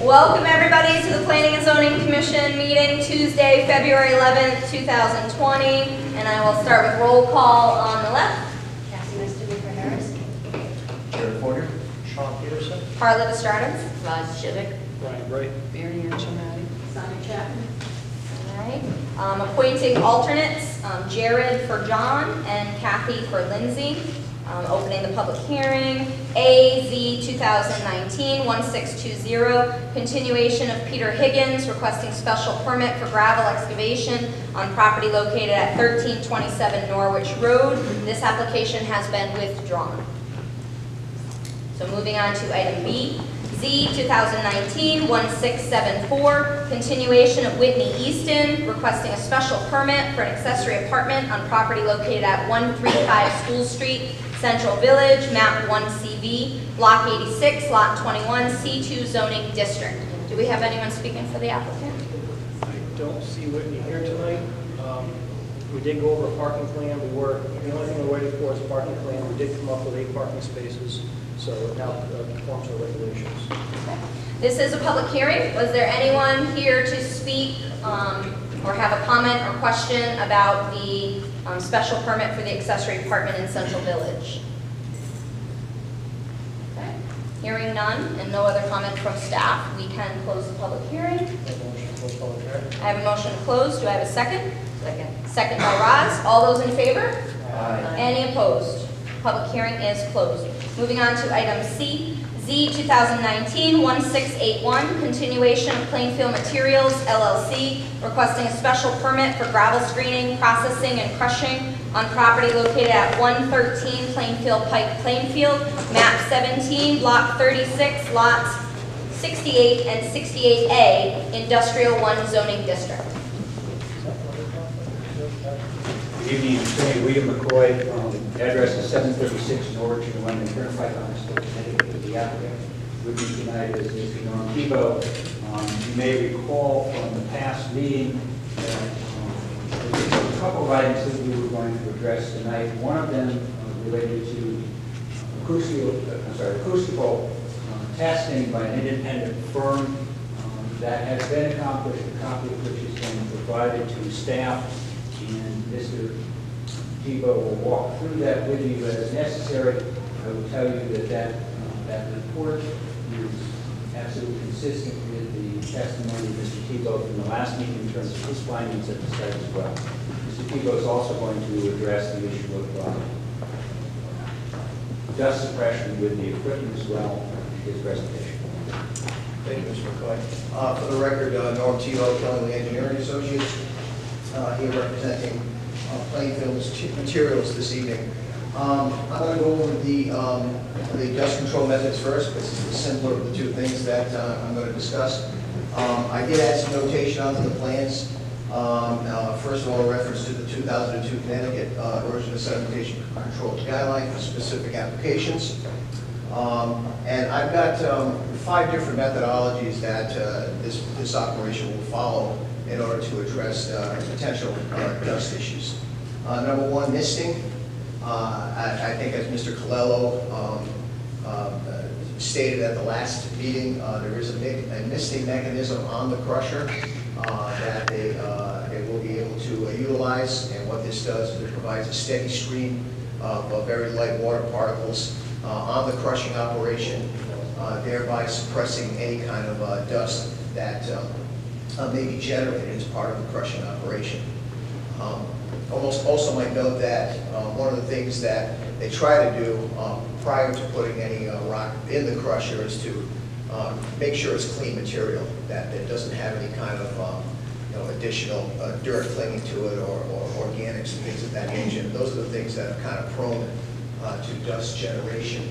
Welcome, everybody, to the Planning and Zoning Commission meeting Tuesday, February 11th, 2020. And I will start with roll call on the left. Cassie Westerby Harris. Jared Porter. Sean Peterson. Carla Distrardes. Rod Shivik. Brian Bright. Mary Ann Chamati. Sonia Chapman. All right. Um, Appointing alternates, um, Jared for John and Kathy for Lindsay. Um, Opening the public hearing, AZ 2019-1620, continuation of Peter Higgins requesting special permit for gravel excavation on property located at 1327 Norwich Road. This application has been withdrawn. So moving on to item B, Z 2019-1674, continuation of Whitney Easton requesting a special permit for an accessory apartment on property located at 135 School Street, Central Village, map 1CV, block 86, lot 21, C2 zoning district. Do we have anyone speaking for the applicant? I don't see Whitney here tonight. Um, We did go over a parking plan. We were, the only thing we're waiting for is a parking plan. We did come up with eight parking spaces, so it now uh, conforms to regulations. This is a public hearing. Was there anyone here to speak um, or have a comment or question about the um, special permit for the accessory apartment in Central Village? Okay. Hearing none and no other comment from staff, we can close the public hearing. Have a motion to close public hearing? I have a motion to close. Do I have a second? Second. Second by Roz. All those in favor? Aye. Any opposed? Public hearing is closed. Moving on to item C, Z 2019-1681, continuation of Plainfield Materials LLC requesting a special permit for gravel screening, processing, and crushing on property located at 113 Plainfield Pike, Plainfield, map 17, block 36, lots 68 and 68A, Industrial 1 zoning district. Good evening, Attorney William McCoy, um, address is 736 Norwich London Turnpike, Connecticut, with applicant. With me tonight is Mr. Norm Thibeault. Um, You may recall from the past meeting that um, there were a couple of items that we were going to address tonight. One of them uh, related to acoustical, uh, sorry, acoustical uh, testing by an independent firm um, that has been accomplished, a copy of which has been provided to staff and Mr. Thibeault will walk through that with you as necessary. I will tell you that that, that report is absolutely consistent with the testimony of Mr. Thibeault from the last meeting in terms of his findings at the site as well. Mr. Thibeault is also going to address the issue of uh, dust suppression with the equipment as well in his presentation. Thank you, Mr. McCoy. Uh, For the record, uh, Norm Thibeault, Killingly Engineering Associates, uh, here representing uh, Plainfield Materials this evening. Um, I'm going to go over the um, the dust control methods first, because is the simpler of the two things that uh, I'm going to discuss. Um, I did add some notation onto the plans. Uh, First of all, a reference to the 2002 Connecticut uh, erosion and sedimentation control guideline for specific applications. Um, And I've got um, five different methodologies that uh, this, this operation will follow in order to address uh, potential uh, dust issues. Number one, misting. Uh, I I think as Mr. Colello um, uh, stated at the last meeting, uh, there is a mi- a misting mechanism on the crusher that they, they will be able to utilize. And what this does is it provides a steady stream of very light water particles on the crushing operation, thereby suppressing any kind of dust that um, uh, may be generated as part of the crushing operation. Um, Almost also might note that uh, one of the things that they try to do um, prior to putting any uh, rock in the crusher is to um, make sure it's clean material, that it doesn't have any kind of, um, you know, additional uh, dirt clinging to it or or organics and things of that nature. Those are the things that are kind of prone uh, to dust generation.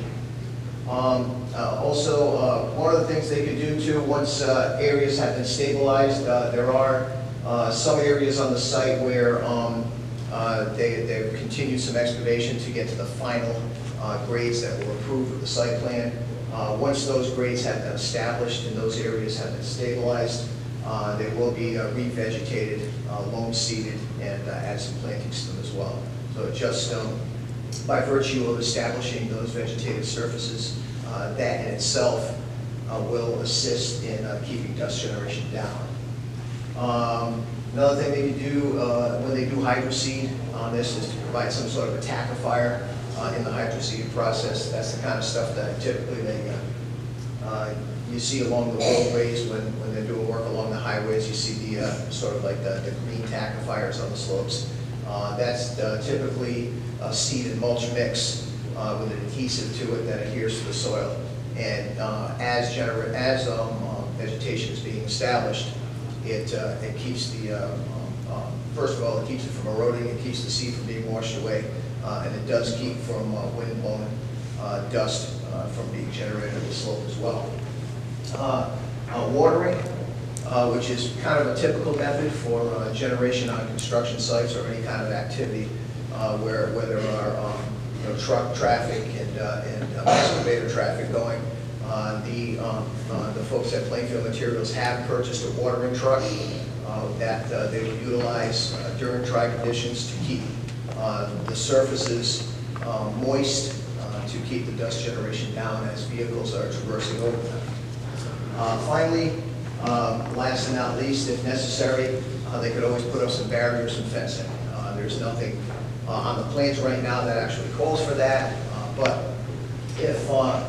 Um, uh, Also, uh, one of the things they could do too, once uh, areas have been stabilized, uh, there are uh, some areas on the site where um, uh, they, they've continued some excavation to get to the final uh, grades that were approved with the site plan. Uh, Once those grades have been established and those areas have been stabilized, uh, they will be uh, revegetated, uh, loam seeded, and add some plantings to them as well. So just, um, by virtue of establishing those vegetative surfaces, that in itself will assist in keeping dust generation down. Um, Another thing they do, uh, when they do hydroseed on this, is to provide some sort of a tackifier uh, in the hydroseeding process. That's the kind of stuff that typically they, uh, uh, you see along the roadways when, when they're doing work along the highways, you see the, uh, sort of like the, the green tackifiers on the slopes. Uh, That's typically a seed and mulch mix with an adhesive to it that adheres to the soil. And as gener, as um, vegetation is being established, it, uh, it keeps the, uh, um, um, first of all, it keeps it from eroding, it keeps the seed from being washed away, uh, and it does keep from uh, wind blowing uh, dust uh, from being generated on the slope as well. Uh, uh, Watering, uh, which is kind of a typical method for uh, generation on construction sites or any kind of activity uh, where, where there are, um, you know, truck traffic and, uh, and uh, excavator traffic going. Uh, The, um, uh, the folks at Plainfield Materials have purchased a watering truck uh, that uh, they will utilize uh, during dry conditions to keep uh, the surfaces uh, moist, uh, to keep the dust generation down as vehicles are traversing over them. Uh, Finally, last and not least, if necessary, uh, they could always put up some barriers and fencing. Uh, There's nothing uh, on the plans right now that actually calls for that, uh, but if, uh,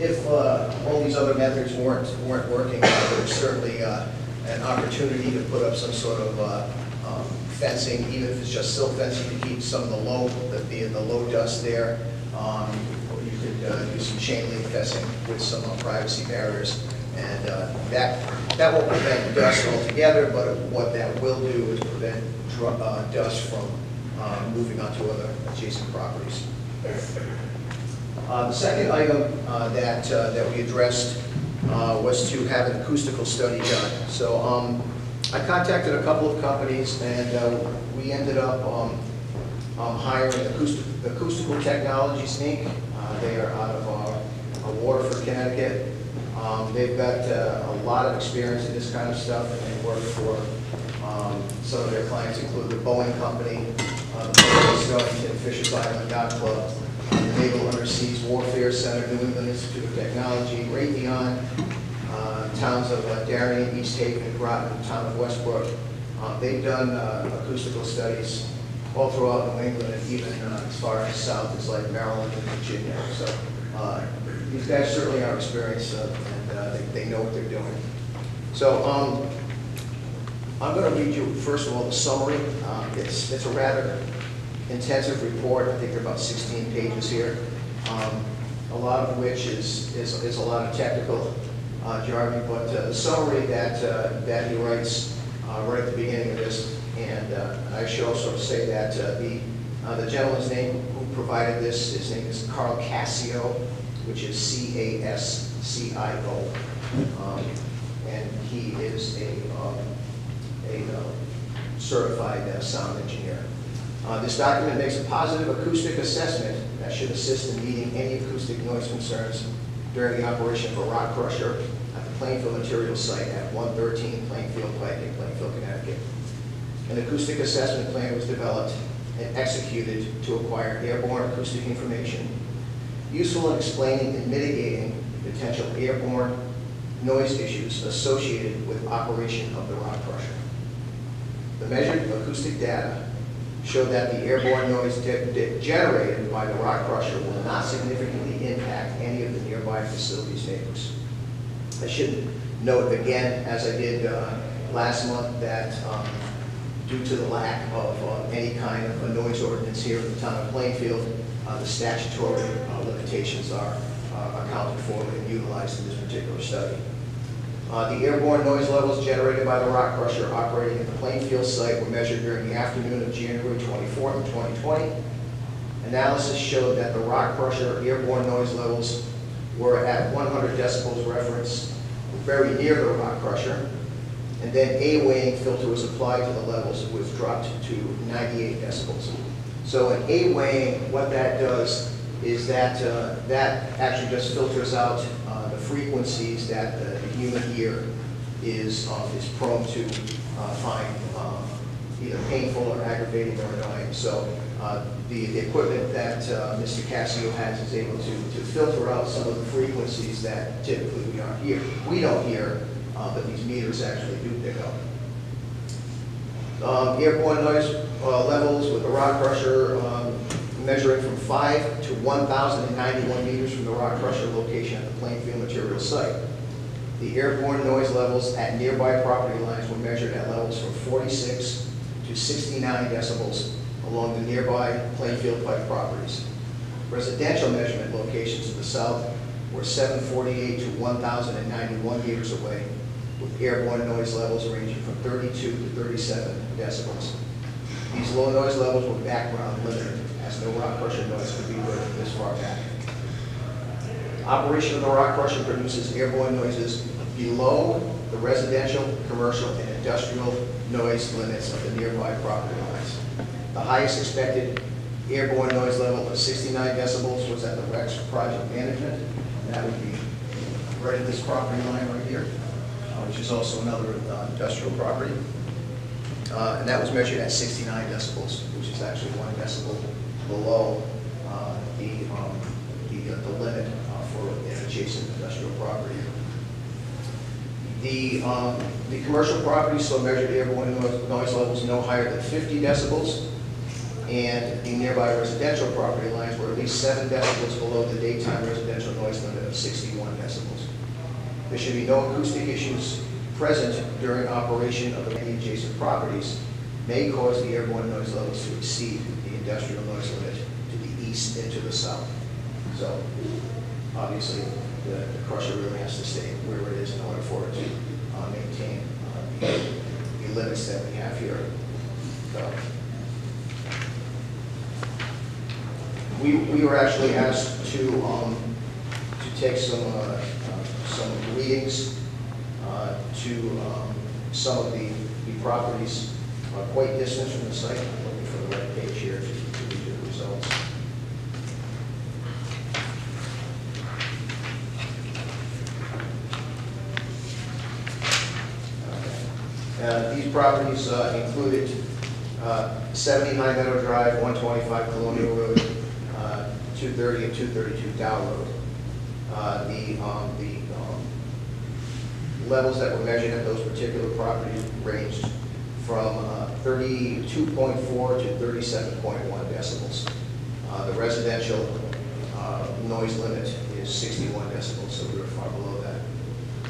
if uh, all these other methods weren't, weren't working, uh, there's certainly uh, an opportunity to put up some sort of uh, um, fencing, even if it's just silt fencing to keep some of the low, the, the the low dust there. Um, Or you could uh, do some chain link fencing with some uh, privacy barriers. And that, that won't prevent dust altogether, but what that will do is prevent dust from moving onto other adjacent properties. Uh, The second item uh, that, uh, that we addressed uh, was to have an acoustical study done. So um, I contacted a couple of companies, and uh, we ended up um, um, hiring Acoustic- Acoustical Technologies, Inc. Uh, They are out of Waterford, Connecticut. Um, They've got a lot of experience in this kind of stuff, and they work for, um, some of their clients include the Boeing Company, the Boeing Starlington Fisher Island Yacht Club, Naval Underseas Warfare Center, New England Institute of Technology, Raytheon, uh, towns of uh, Darien, East Haven, Groton, town of Westbrook. Uh, They've done uh, acoustical studies all throughout New England and even uh, as far as south as like Maryland and Virginia. So uh, these guys certainly are experienced uh, and they they know what they're doing. So um, I'm going to read you, first of all, the summary. Um, It's it's a rather intensive report. I think there are about 16 pages here, um, a lot of which is is is a lot of technical uh, jargon, but uh, the summary that uh, that he writes uh, right at the beginning of this, and uh, I should also say that uh, the the gentleman's name who provided this, his name is Carl Cascio, which is C-A-S-C-I-O. Um, And he is a um, a certified sound engineer. Uh, This document makes a positive acoustic assessment that should assist in meeting any acoustic noise concerns during the operation of a rock crusher at the Plainfield Materials Site at 113 Plainfield Pike in Plainfield, Connecticut. An acoustic assessment plan was developed and executed to acquire airborne acoustic information useful in explaining and mitigating potential airborne noise issues associated with operation of the rock crusher. The measured acoustic data showed that the airborne noise de- de- generated by the rock crusher will not significantly impact any of the nearby facilities' neighbors. I should note again, as I did uh, last month, that um, due to the lack of uh, any kind of a noise ordinance here in the town of Plainfield, uh, the statutory uh, limitations are uh, accounted for and utilized in this particular study. Uh, The airborne noise levels generated by the rock crusher operating at the Plainfield site were measured during the afternoon of January 24th, of 2020. Analysis showed that the rock crusher airborne noise levels were at 100 decibels reference, very near the rock crusher. And then a weighing filter was applied to the levels, was dropped to 98 decibels. So an A weighing, what that does is that, uh, that actually just filters out uh, the frequencies that the human ear is, uh, is prone to uh, find um, either painful or aggravating or annoying. So uh, the the equipment that Mr. Cascio has is able to to filter out some of the frequencies that typically we aren't hear. We don't hear, but these meters actually do pick up. Um, Airborne noise levels with the rock crusher measuring from 5 to 1,091 meters from the rock crusher location at the Plainfield Materials Site. The airborne noise levels at nearby property lines were measured at levels from 46 to 69 decibels along the nearby Plainfield Pike properties. Residential measurement locations to the south were 748 to 1,091 meters away, with airborne noise levels ranging from 32 to 37 decibels. These low noise levels were background limited, as no rock crusher noise could be heard this far back. Operation of the rock crusher produces airborne noises below the residential, commercial, and industrial noise limits of the nearby property lines. The highest expected airborne noise level of 69 decibels was at the Rex Project Management, and that would be right at this property line right here, uh, which is also another uh, industrial property. Uh, And that was measured at 69 decibels, which is actually one decibel below uh, the, um, the, uh, the limit uh, for an adjacent industrial property. The, um, the commercial properties so measured airborne noise levels no higher than 50 decibels, and the nearby residential property lines were at least 7 decibels below the daytime residential noise limit of 61 decibels. There should be no acoustic issues present during operation of any adjacent properties may cause the airborne noise levels to exceed industrial noise limit to the east and to the south. So, obviously, the the crusher really has to stay where it is in order for it to uh, maintain uh, the the limits that we have here. So, We, we were actually asked to, um, to take some, uh, uh, some readings uh, to um, some of the, the properties uh, quite distant from the site. Page here to to read the results. Uh, These properties uh, included uh, 70 High Meadow Drive, 125 Colonial Road, uh, 230 and 232 Dow Road. Uh, The, um, the um, levels that were measured at those particular properties ranged from uh, 32.4 to 37.1 decibels. Uh, The residential uh, noise limit is 61 decibels, so we were far below that.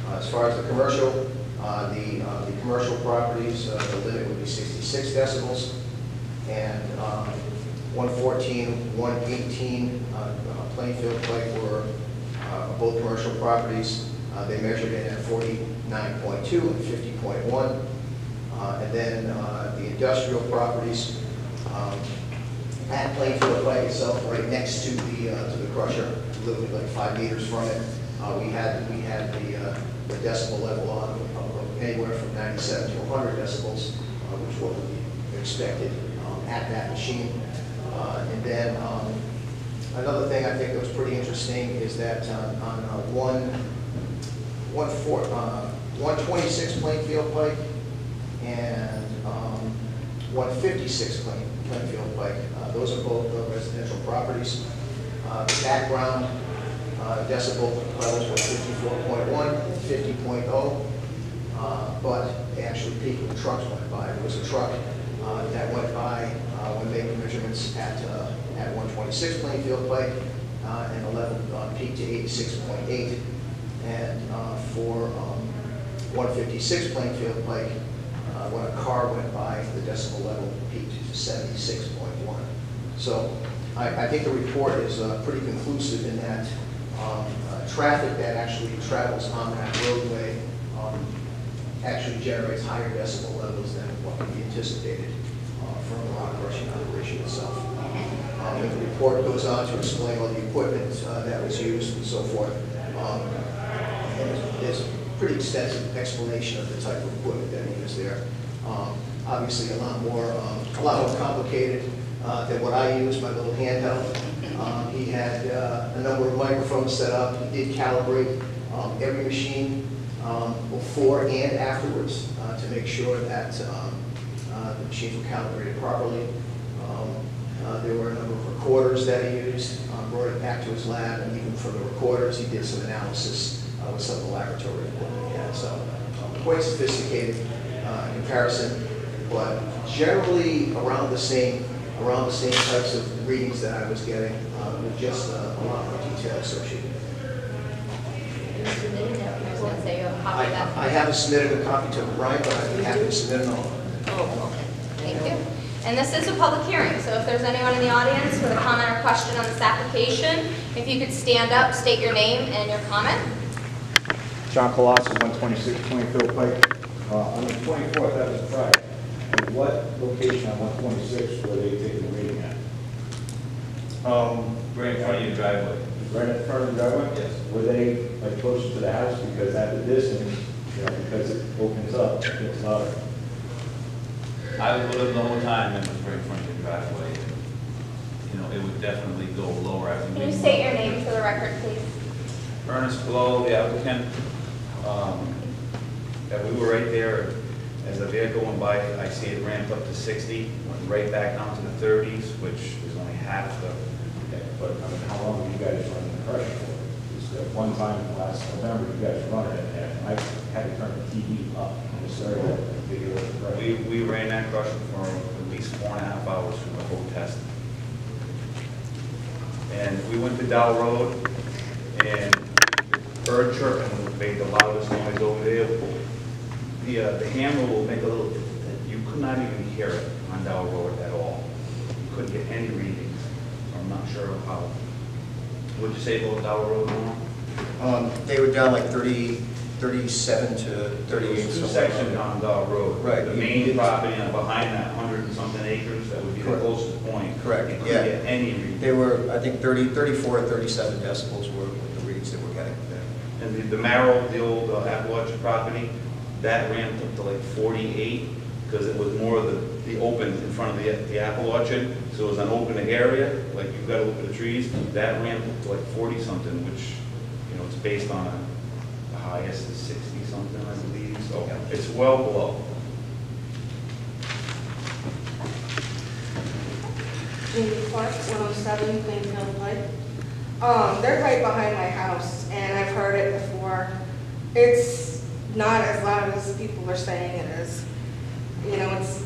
Uh, As far as the commercial, uh, the, uh, the commercial properties, the limit would be 66 decibels, and um, 114, 118 uh, uh, Plainfield Pike were both commercial properties. They measured in at 49.2 and 50.1. Uh, And then uh, the industrial properties um, at Plainfield Pike itself, right next to the, uh, to the crusher, literally like five meters from it, uh, we had, we had the uh, the decibel level on of anywhere from 97 to 100 decibels, uh, which be expected um, at that machine. Uh, And then um, another thing I think that was pretty interesting is that on on, uh, one, one four, uh, 126 Plainfield Pike and um, 156 Plain- Plainfield Pike. Uh, Those are both uh, residential properties. Uh, Background uh, decibel levels were 54.1, 50.0, uh, but actually peaked when trucks went by. There was a truck uh, that went by when making measurements at at 126 Plainfield Pike, and 11 uh, peaked to 86.8. And for um, 156 Plainfield Pike, uh, when a car went by, the decibel level peaked to 76.1. So I, I think the report is uh, pretty conclusive in that um, uh, traffic that actually travels on that roadway um, actually generates higher decibel levels than what can be anticipated uh, from the rock crushing operation itself. Um, The report goes on to explain all the equipment uh, that was used and so forth. Um, and pretty extensive explanation of the type of equipment that he used there. Um, Obviously, a lot more, um, a lot more complicated uh, than what I use, my little handheld. Um, He had uh, a number of microphones set up, he did calibrate um, every machine um, before and afterwards uh, to make sure that Uh, The machines were calibrated properly. Uh, There were a number of recorders that he used, brought it back to his lab, and even for the recorders, he did some analysis uh, with some of the laboratory equipment he had. So um, quite sophisticated uh, comparison, but generally around the same, around the same types of readings that I was getting, uh, with just uh, a lot more detail associated. I. I haven't submitted a copy to Brian, but I'd be happy to submit it on. Oh, okay, thank you. And this is a public hearing, so if there's anyone in the audience with a comment or question on this application, if you could stand up, state your name and your comment. John Colossus, 126 Plainfield Pike. Uh, On the 24th, that was Friday. At what location on 126 were they taking the reading at? Um, right in front of your driveway. Right in front of the driveway? Yes. Were they like closer to the house? Because at the distance, you know, because it opens up, it gets louder. I would have the whole time it was right in front of your driveway. You know, it would definitely go lower. I think Can you state your name for the record, please? Ernest Blow, the applicant, um, that we were right there, as the vehicle went by, I see it ramped up to 60, went right back down to the 30s, which is only half the, But I mean, how long were you guys running the pressure for? Because at one time last November, you guys running it, and I had to turn the TV up in this area to figure out the pressure. we, we ran that crusher for at least four and a half hours for the whole test. And we went to Dow Road, and bird chirping made the loudest noise over there. The, uh, the hammer will make a little, you could not even hear it on Dow Road at all. You couldn't get any readings, so I'm not sure how. What'd you say about Dow Road now? Um, They were down like 30, 37 to 38. There's two somewhere sections on Dow Road. Right. The main property and behind that hundred and something acres, that would be the Correct. closest point. Correct, You couldn't yeah. get any. They were, I think, 30, 34 or 37 decibels were the readings that we're getting. And the, the Merrill, the old uh, Appalachian property, that ramped up to like forty-eight, because it was more of the, the open in front of the, the apple orchard, so it was an open area, like you've got to look at the trees, that ramped up to like forty-something, which, you know, it's based on a, the highest is sixty-something, I believe, so Yeah. it's well below. Jamie Clark, 107 Plainfield Pike. Um, they're right behind my house, and I've heard it before. It's not as loud as people are saying it is. You know, it's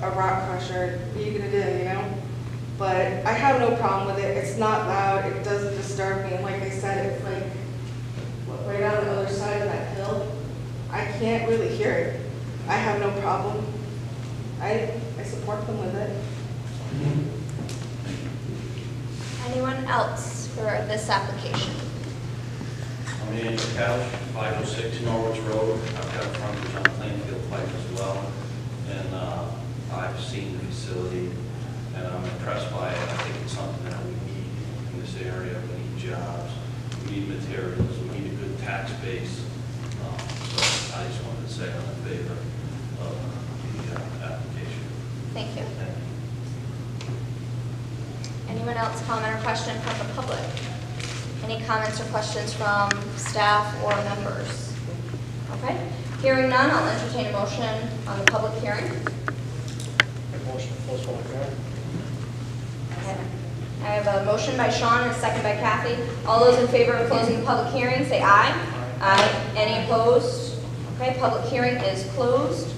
a rock crusher, what are you gonna do, you know? But I have no problem with it, it's not loud, it doesn't disturb me, and like I said, it's like, right on the other side of that hill. I can't really hear it. I have no problem. I, I support them with it. Anyone else for this application? I'm Andrew Couch, 506 Norwich Road. I've got a frontage on Plainfield Pike as well. And uh, I've seen the facility and I'm impressed by it. I think it's something that we need in this area. We need jobs, we need materials, we need a good tax base. Um, So I just wanted to say I'm in favor of the uh, application. Thank you. Thank you. Anyone else comment or question from the public? Any comments or questions from staff or members? Okay, hearing none, I'll entertain a motion on the public hearing. Motion to close public hearing. Okay. I have a motion by Sean and a second by Kathy. All those in favor of closing the public hearing, say aye. Aye. Any opposed? Okay, public hearing is closed.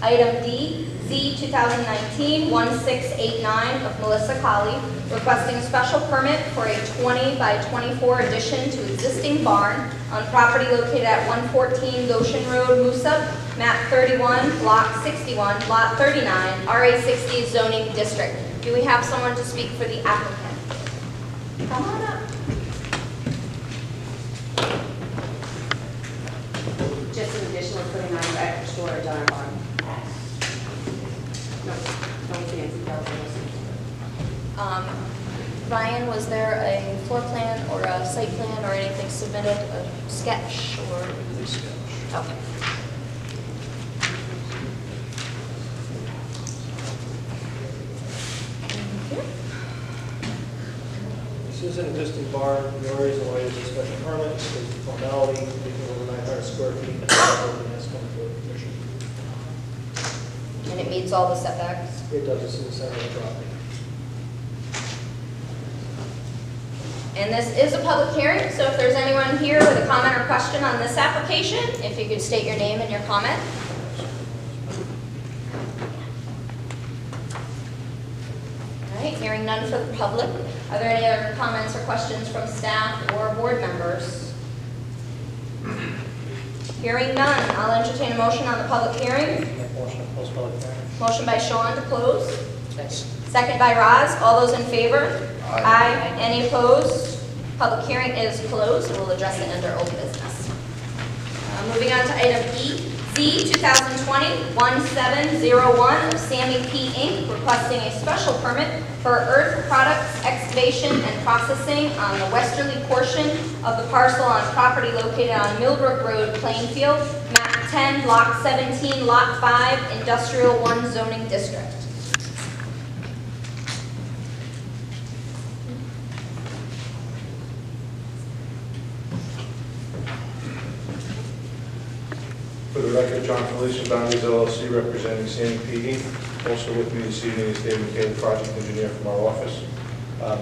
Item D, Z 2019-1689 of Melissa Colley, requesting a special permit for a 20 by 24 addition to existing barn on property located at 114 Goshen Road, Moosup, map 31, block 61, lot 39, RA 60 zoning district. Do we have someone to speak for the applicant? Come on up. Just an additional putting on back storage on our barn. Um, Ryan, was there a floor plan or a site plan or anything submitted, a sketch or? Okay. This is an existing barn, the reason why it's a special permit is formality, anything over 900 square feet, and has come to a commission. It meets all the setbacks? It does, this is the center of the property. And this is a public hearing, so if there's anyone here with a comment or question on this application, if you could state your name and your comment. All right, hearing none for the public. Are there any other comments or questions from staff or board members? Hearing none, I'll entertain a motion on the public hearing. Make motion close public hearing. Motion by Sean to close. Second by Roz. All those in favor? Aye. Any opposed? Public hearing is closed, we'll address it under old business. Uh, Moving on to item E, Z 2020-1701 of Sammy P. Inc., requesting a special permit for earth products excavation and processing on the westerly portion of the parcel on property located on Millbrook Road, Plainfield, map 10, block 17, lot 5, industrial 1 zoning district. For John Faulise, Boundaries LLC, representing Sandy P. Inc. Also with me this evening is David McKay, the project engineer from our office. Um,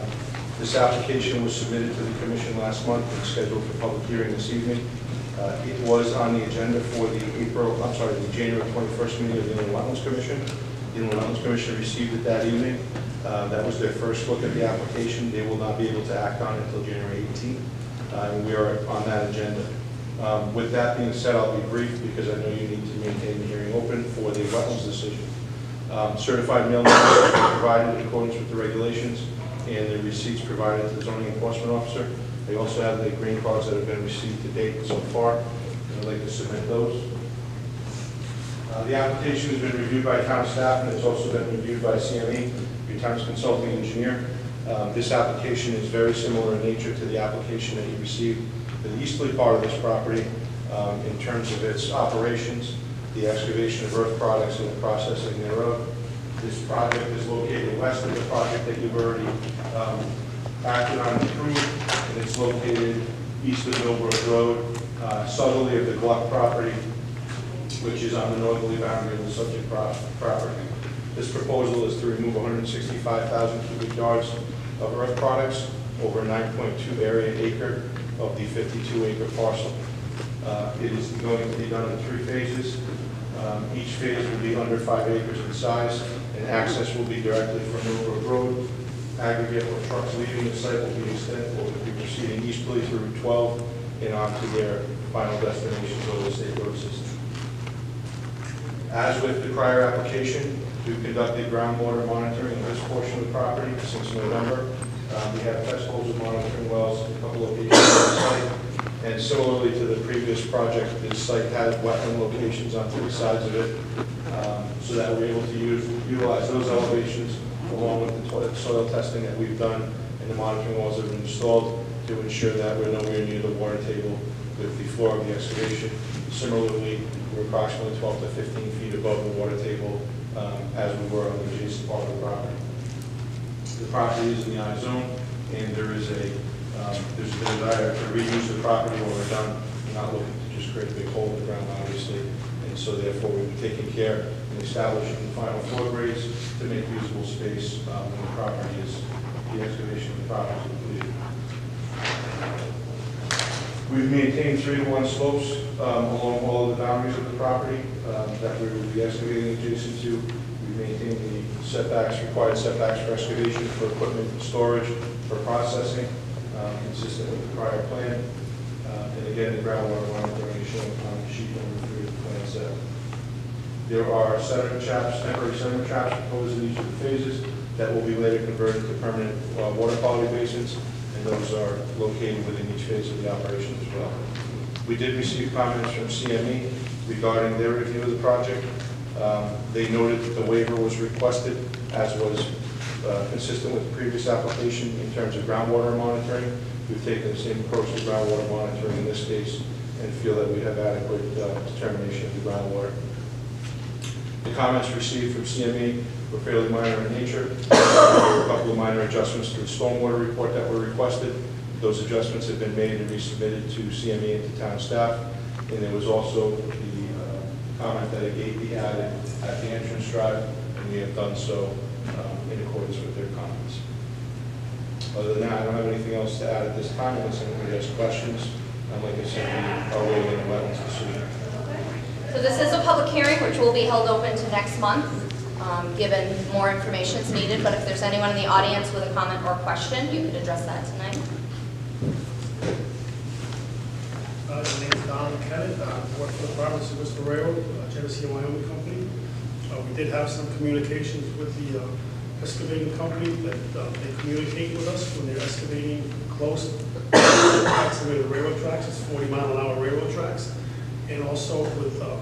This application was submitted to the commission last month and scheduled for public hearing this evening. Uh, It was on the agenda for the April, I'm sorry, the January 21st meeting of the Inland Wetlands Commission. The Inland Wetlands Commission received it that evening. Uh, That was their first look at the application. They will not be able to act on it until January 18th, uh, and we are on that agenda. Um, With that being said, I'll be brief because I know you need to maintain the hearing open for the wetlands decision. Um, Certified mail notice has provided in accordance with the regulations and the receipts provided to the zoning enforcement officer. They also have the green cards that have been received to date so far, and I'd like to submit those. Uh, The application has been reviewed by town staff and it's also been reviewed by CME, your town's consulting engineer. Um, This application is very similar in nature to the application that you received the easterly part of this property um, in terms of its operations, the excavation of earth products and the processing thereof. This project is located west of the project that you've already um, acted on and approved, and it's located east of Millbrook Road, uh, southerly of the Gluck property, which is on the northerly boundary of the subject pro- property. This proposal is to remove 165,000 cubic yards of earth products over a 9.2 area acre of the 52 acre parcel. Uh, It is going to be done in three phases. Um, Each phase will be under five acres in size, and access will be directly from Millbrook Road. Aggregate or trucks leaving the site will be extended, will be proceeding easterly through 12 and on to their final destinations over the state road system. As with the prior application, we've conducted groundwater monitoring of this portion of the property since November. Uh, We have test holes of monitoring wells in a couple locations on the site. And similarly to the previous project, this site had wetland locations on three sides of it, um, so that we're able to use, utilize those elevations along with the soil testing that we've done and the monitoring wells that have been installed to ensure that we're nowhere near the water table with the floor of the excavation. Similarly, we're approximately 12 to 15 feet above the water table um, as we were on the adjacent part of the property. The property is in the I zone, and there is a, um, there's a desire to reuse the property when we're done. We're not looking to just create a big hole in the ground, obviously, and so therefore we've taken care in establishing the final floor grades to make usable space um, when the property is, the excavation of the property is completed. We've maintained three to one slopes um, along all of the boundaries of the property um, that we will be excavating adjacent to. We've the setbacks, required setbacks for excavation, for equipment storage, for processing, um, consistent with the prior plan. Uh, And again, the groundwater monitoring is shown on sheet number three of the plan set. There are sediment traps, temporary sediment traps proposed in each of the phases that will be later converted to permanent uh, water quality basins, and those are located within each phase of the operation as well. We did receive comments from CME regarding their review of the project. Um, They noted that the waiver was requested, as was uh, consistent with the previous application in terms of groundwater monitoring. We've taken the same approach to groundwater monitoring in this case and feel that we have adequate uh, determination of the groundwater. The comments received from CME were fairly minor in nature. There were a couple of minor adjustments to the stormwater report that were requested. Those adjustments have been made and resubmitted to CME and to town staff. And there was also comment that a gate be added at the entrance drive, and we have done so um, in accordance with their comments. Other than that, I don't have anything else to add at this time, unless anybody has questions. And like I said, we are waiting on the wetlands decision. So this is a public hearing, which will be held open to next month, um, given more information is needed. But if there's anyone in the audience with a comment or question, you could address that tonight. Uh, My name is Don Kennett, I work for the Providence and Worcester Railroad, uh, Genesee Wyoming Company. Uh, We did have some communications with the uh, excavating company that uh, they communicate with us when they're excavating close to excavated railroad tracks, it's 40 mile an hour railroad tracks, and also with uh,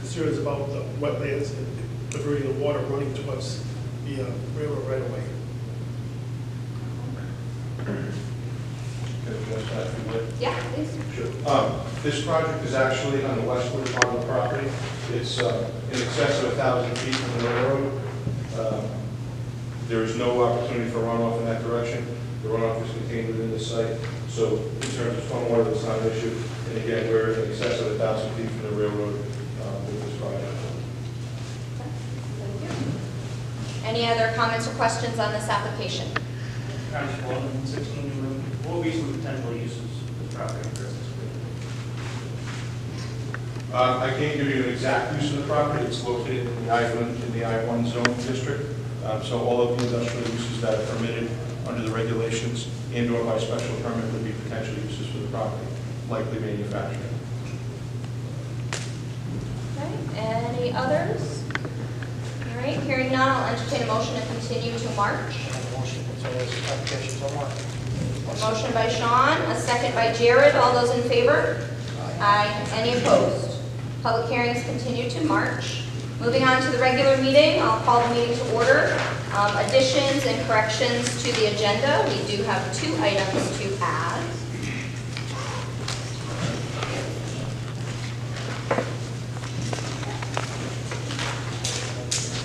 concerns about the wetlands and diverting the water running towards the uh, railroad right away. Can address that if you would? Yeah, please. Sure. Um, This project is actually on the westward part of the property. It's uh, in excess of 1,000 feet from the railroad. Um, There is no opportunity for runoff in that direction. The runoff is contained within the site. So in terms of stormwater, it's not an issue. And again, we're in excess of 1,000 feet from the railroad uh, with this project. Thank you. Any other comments or questions on this application? Travis Walden, 16 Road. What will be some potential uses of this property for this? Uh, I can't give you an exact use of the property. It's located in the I-1, in the I-1 zone district. Um, So all of the industrial uses that are permitted under the regulations and/or by special permit would be potential uses for the property, likely manufacturing. Okay, any others? All right, hearing none, I'll entertain a motion to continue to March. Motion, so this application till March. A motion by Sean, a second by Jared. All those in favor? Aye. Any opposed? Public hearings continue to March. Moving on to the regular meeting, I'll call the meeting to order. Um, Additions and corrections to the agenda, we do have two items to add.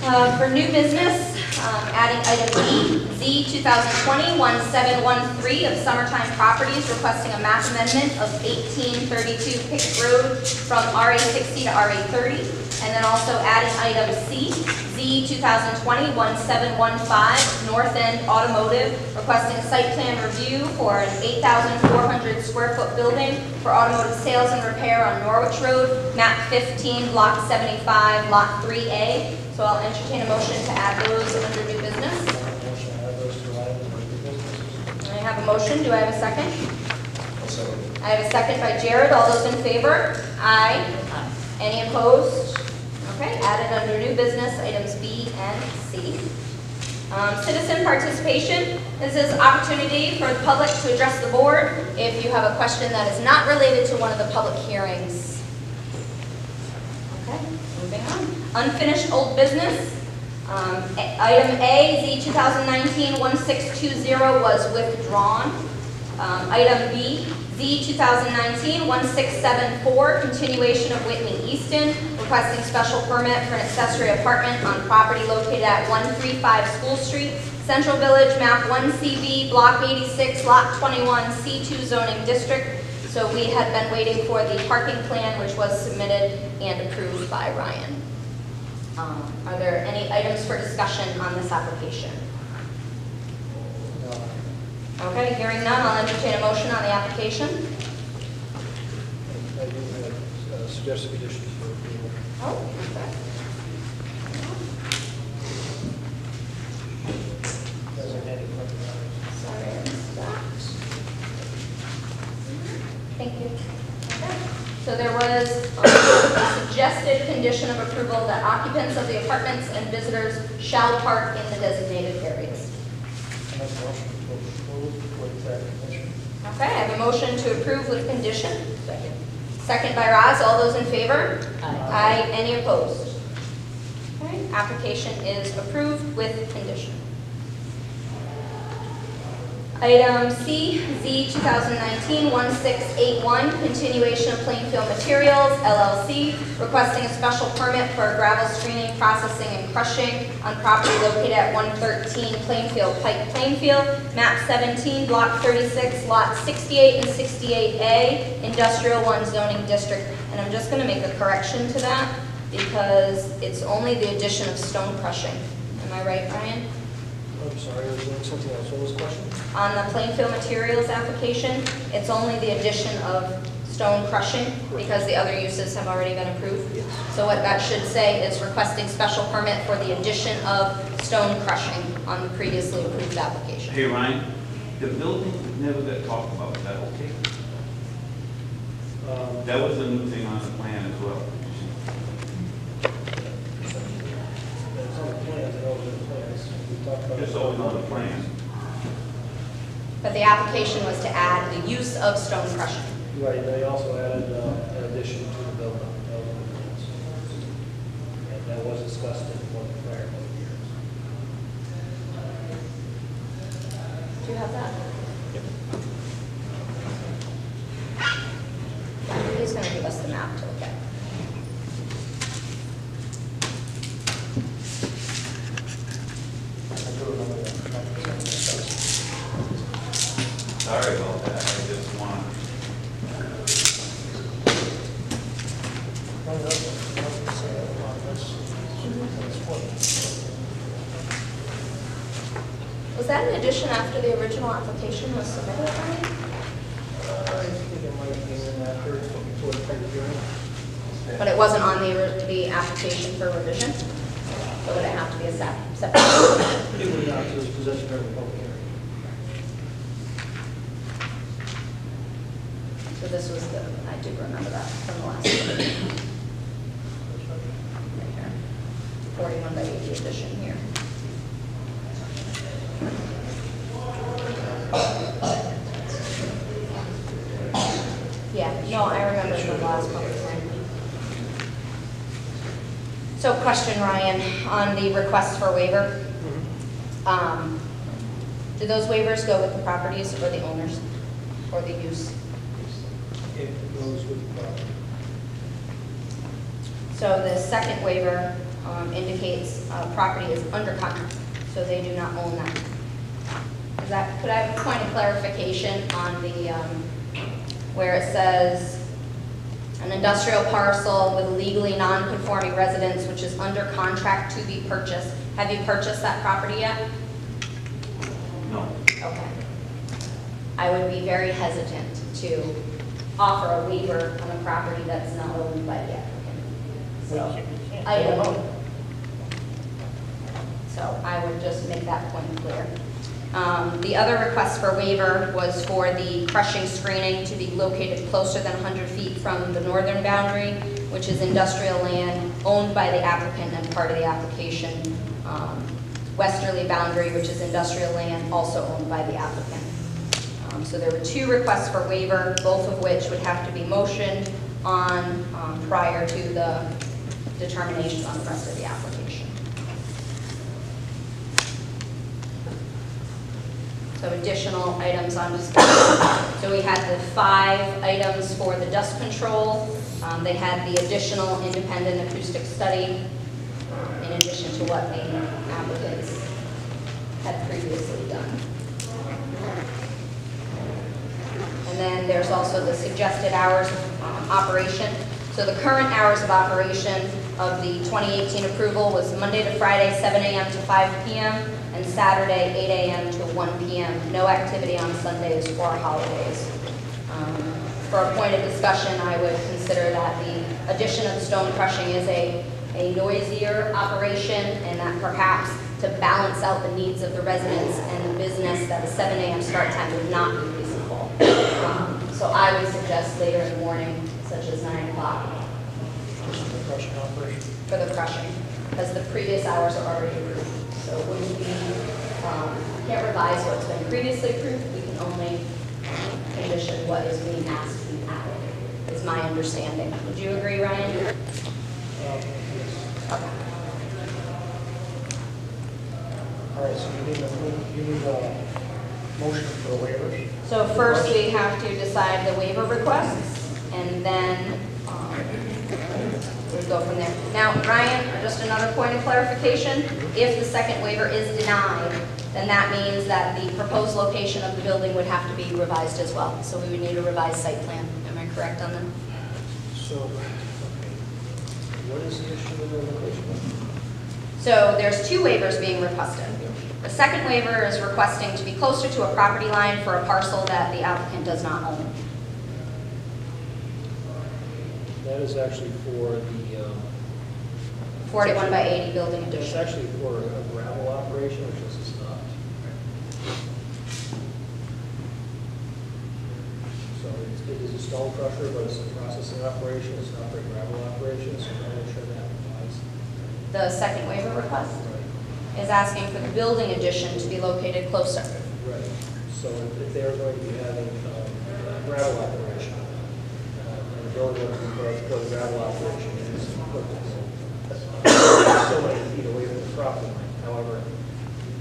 Uh, For new business, um, adding item B, Z 2020-1713 of Summertime Properties requesting a map amendment of 1832 Pick Road from RA 60 to RA 30. And then also adding item C, Z 2020-1715 North End Automotive requesting a site plan review for an 8,400 square foot building for automotive sales and repair on Norwich Road, map 15, block 75, lot 3A. So I'll entertain a motion to add those under new business. I have a motion, do I have a second? I have a second by Jared, all those in favor? Aye. Any opposed? Okay, added under new business, items B and C. Um, Citizen participation, this is opportunity for the public to address the board if you have a question that is not related to one of the public hearings. Okay, moving on. Unfinished old business. Um, Item A, Z 2019-1620 was withdrawn. Um, Item B, Z 2019-1674, continuation of Whitney Easton, requesting special permit for an accessory apartment on property located at 135 School Street, Central Village, map 1CV, block 86, lot 21, C2 zoning district. So we had been waiting for the parking plan, which was submitted and approved by Ryan. Um, Are there any items for discussion on this application? Okay, hearing none, I'll entertain a motion on the application. I do have uh, suggested conditions for approval. Oh, okay. Designated public areas. Sorry, I missed that. Thank you. Okay. So there was um, a suggested condition of approval that occupants of the apartments and visitors shall park in the designated areas. I make a motion to approve with that condition. Okay, I have a motion to approve with condition. Second. Second by Roz, all those in favor? Aye. Any opposed? Okay, application is approved with condition. Item C, Z 2019-1681, continuation of Plainfield Materials LLC, requesting a special permit for gravel screening, processing, and crushing on property located at 113 Plainfield Pike, Plainfield, map 17, block 36, lot 68 and 68A, industrial 1 zoning district. And I'm just going to make a correction to that. because it's only the addition of stone crushing. Am I right, Ryan? I'm sorry, I was doing something else. What was the question? On the Plainfield Materials application, it's only the addition of stone crushing because the other uses have already been approved. So what that should say is requesting special permit for the addition of stone crushing on the previously approved application. Hey, Ryan, the building never got talked about, is that okay? Um, That was a new thing on the plan as well. It's on the plans, I know it's on the plans. We talked about it. Just so it's on the plan. But the application was to add the use of stone crushing. Right, they also added uh, an addition to the building. That was on the plans. And that was discussed in one of the prior public hearings. Do you have that? He's going to give us the map to look at. I do remember that. Sorry about that, I just want, Was that an addition after the original application was submitted? I. But it wasn't on the, the application for revision? Or would it have to be a sep- separate? It would not, it was possession the public hearing. So this was the, I do remember that from the last one. Right here. 41 by 80 edition here. Yeah, no, I remember from the last public hearing. So question, Ryan, on the request for waiver. Um, Do those waivers go with the properties or the owners or the use? It goes with the property. So the second waiver um, indicates uh, property is under contract, so they do not own that. Is that, could I have a point of clarification on the, um, where it says, an industrial parcel with legally non-conforming residence which is under contract to be purchased. Have you purchased that property yet? no. Okay. I would be very hesitant to offer a waiver on a property that's not owned by the applicant. So, I don't. So I would just make that point clear. Um, The other request for waiver was for the crushing screening to be located closer than 100 feet from the northern boundary, which is industrial land owned by the applicant and part of the application. Um, Westerly boundary, which is industrial land, also owned by the applicant. Um, So there were two requests for waiver, both of which would have to be motioned on um, prior to the determination on the rest of the application. So additional items on discussion. So we had the five items for the dust control. Um, They had the additional independent acoustic study in addition to what the applicants had previously done. And then there's also the suggested hours of um, operation. So the current hours of operation of the 2018 approval was Monday to Friday, 7 a.m. to 5 p.m., and Saturday, 8 a.m. to 1 p.m. No activity on Sundays or holidays. Um, For a point of discussion, I would consider that the addition of stone crushing is a a noisier operation, and that perhaps to balance out the needs of the residents and the business, that a 7 a.m. start time would not be reasonable. Um, So I would suggest later in the morning, such as 9 o'clock, The crushing operation. for the crushing, because the previous hours are already approved. So it wouldn't be, um, can't revise what's been previously approved, we can only condition what is being asked to be added, is my understanding. Would you agree, Ryan? Um, yes. Okay. All right, so you need a, you need a motion for the waivers. So first, we have to decide the waiver requests, and then um, we'll go from there. Now, Ryan, just another point of clarification, if the second waiver is denied, then that means that the proposed location of the building would have to be revised as well. So we would need a revised site plan. Am I correct on that? So, okay. What is the issue? waivers or limitations? So there's two waivers being requested. The second waiver is requesting to be closer to a property line for a parcel that the applicant does not own. That is actually for the, um, 41 by 80 building it's addition. actually for a gravel operation, which is stopped. So it's- it is a stone crusher, but it's a processing operation, it's not a gravel operation, so I'm not sure that applies. The second waiver request is asking for the building addition to be located closer. Right, so if if they're going to be having um, a gravel operation, uh, and the building would be for for the gravel operation, it's so many feet away from the property line. However,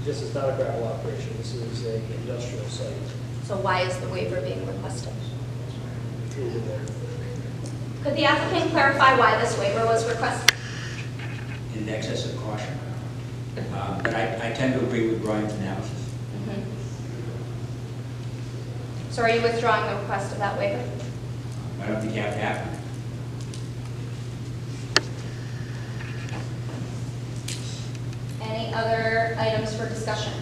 this is not a gravel operation, this is a industrial site. So why is the waiver being requested? Could the applicant clarify why this waiver was requested? in excess of caution. Uh, But I I tend to agree with Brian's analysis. Mhm. So are you withdrawing the request of that waiver? I don't think you have to have it. Other items for discussion?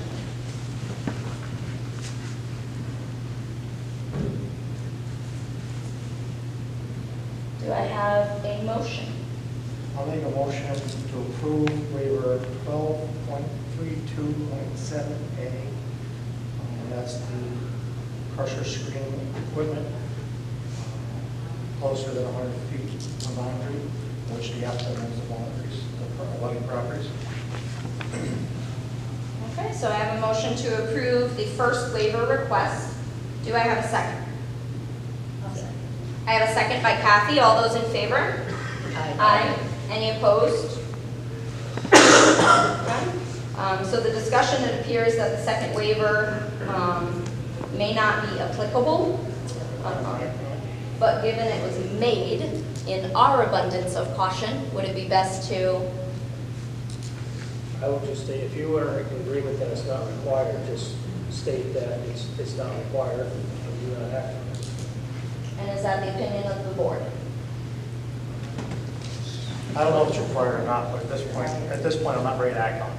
Do I have a motion? I'll make a motion to approve waiver twelve point three two point seven A. And that's the crusher screen equipment uh, closer than hundred feet from boundary, which the applicant owns the boundaries, the abutting properties. So I have a motion to approve the first waiver request. Do I have a second? I have a second by Kathy. All those in favor? Aye. Any opposed? Okay. Um, So the discussion, it appears that the second waiver um, may not be applicable. Uh, But given it was made in our abundance of caution, would it be best to, I would just state, if you are in agreement that it's not required, just state that it's, it's not required, and do not act on it. and is that the opinion of the board? I don't know if it's required or not, but at this point, at this point, I'm not ready to act on it.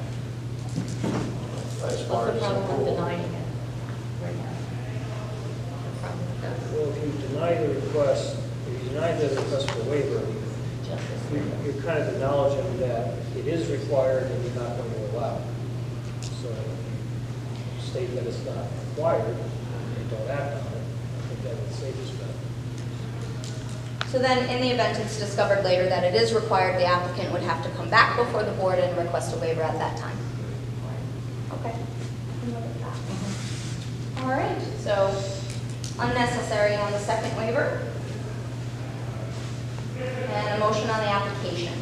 As far as approval. Well, if you deny the request, if you deny the request for waiver, you- you're kind of acknowledging that it is required and you're not going to allow. it. So state that it's not required, and don't act on it. I think that would save us better. So then, in the event it's discovered later that it is required, the applicant would have to come back before the board and request a waiver at that time. Okay. All right, so unnecessary on the second waiver. And a motion on the application.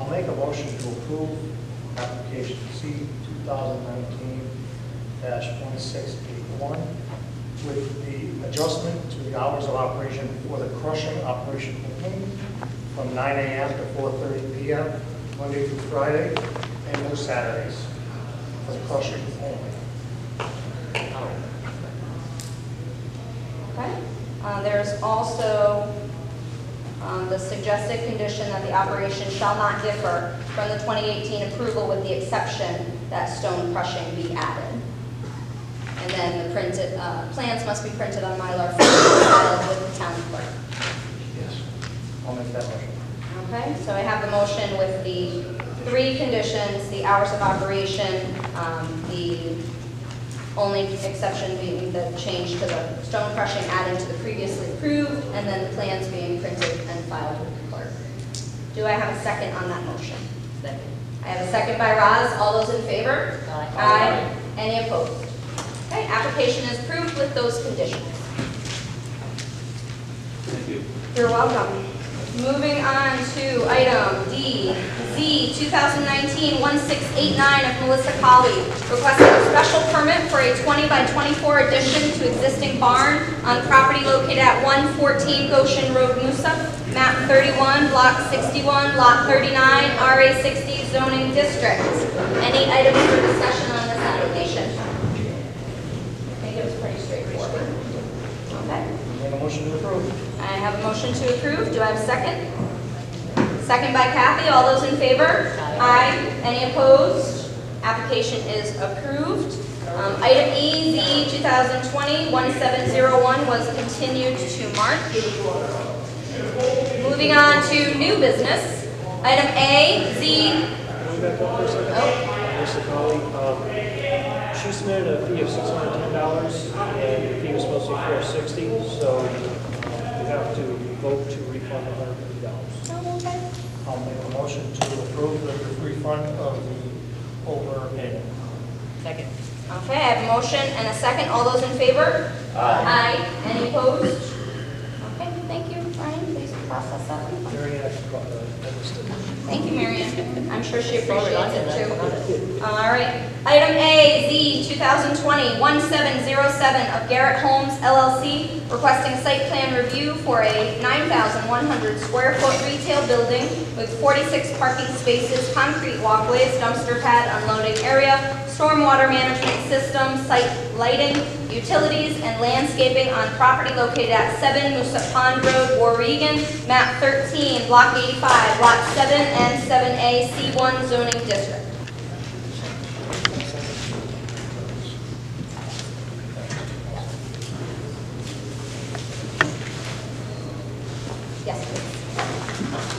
I'll make a motion to approve application C 2019-1681 with the adjustment to the hours of operation for the crushing operation only from 9 AM to 4:30 PM, Monday through Friday, and no Saturdays for the crushing only. Okay. Uh, There's also um, the suggested condition that the operation shall not differ from the 2018 approval with the exception that stone crushing be added. And then the printed, uh, plans must be printed on Mylar form filed with the town clerk. Yes. I'll make that motion. Okay, so I have the motion with the three conditions, the hours of operation, um, the only exception being the change to the stone crushing adding to the previously approved, and then the plans being printed and filed with the clerk. Do I have a second on that motion? Second. I have a second by Roz. All those in favor? Aye. Any opposed? Okay, application is approved with those conditions. Thank you. You're welcome. Moving on to item Z 2019-1689 of Melissa Colley, requesting a special permit for a 20 by 24 addition to existing barn on property located at 114 Goshen Road, Moosup, map 31, block 61, lot 39, RA 60 zoning district. Any items for discussion on this application? I think it was pretty straightforward. Okay. Make a motion to approve. I have a motion to approve. Do I have a second? Second by Kathy, all those in favor? Aye. Any opposed? Application is approved. Um, Item E, Z 2020-1701 was continued to March. Moving on to new business. Item A, Z, Can back up for a second? oh, Mr. Colley, um, she submitted a fee of six hundred and ten dollars, and the fee was supposed to be four sixty, so we have to vote to refund one hundred and fifty dollars. okay. I'll make a motion to approve the refund of the overpayment. Second. Okay, I have a motion and a second. All those in favor? Aye. Any opposed? Okay, thank you, Brian. Please process that refund. Mary Ann, I understood. Thank you, Marion. I'm sure she appreciates it too. All right. Item A, Z 2020-1707 of Garrett Homes LLC requesting site plan review for a 9,100 square foot retail building with 46 parking spaces, concrete walkways, dumpster pad, unloading area, stormwater management system, site lighting, utilities, and landscaping on property located at 7 Moosup Pond Road, Wauregan, map 13, block 85, lot 7 and 7A, C1 zoning district. Yes, please.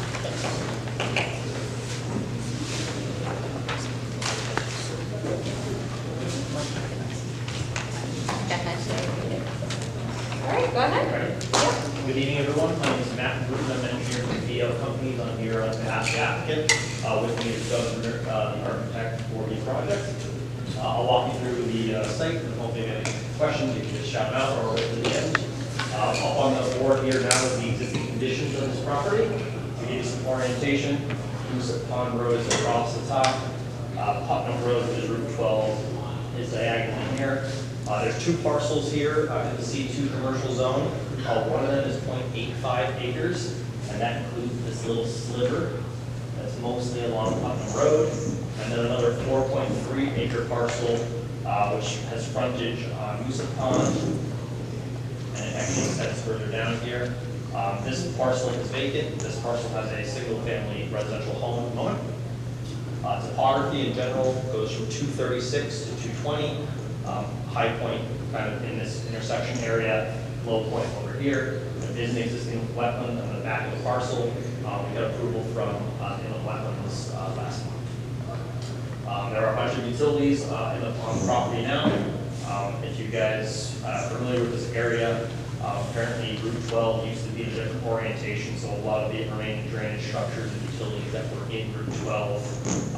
All right, go ahead. Yep. Good evening, everyone. My name is Matt Bruton. I'm an engineer from BL Companies. I'm here on behalf of the applicant. Uh, With me is Doug Bruder, uh, the architect for the project. Uh, I'll walk you through the uh, site and hopefully if you have any questions, you can just shout out or wait to the end. Uh, Up on the board here now is the existing conditions of this property. To give you some orientation, Moosup Pond Road is across the top. Uh, Putnam Road, which is Route 12, is diagonally here. Uh, There's two parcels here uh, in the C2 commercial zone. Uh, One of them is .85 acres, and that includes this little sliver that's mostly along Putnam Road. And then another 4.3 acre parcel, uh, which has frontage on Moosup Pond, and it actually extends further down here. Um, This parcel is vacant. This parcel has a single-family residential home at the moment. Uh, Topography in general goes from 236 to 220. Um, High point kind of in this intersection area, low point over here. There is an existing wetland on the back of the parcel. Uh, We got approval from uh, inland wetlands uh, last month. Um, There are a bunch of utilities uh, in the, on the property now. Um, If you guys are familiar with this area, uh, apparently Route 12 used to be a different orientation, so a lot of the remaining drainage structures and utilities that were in Route 12,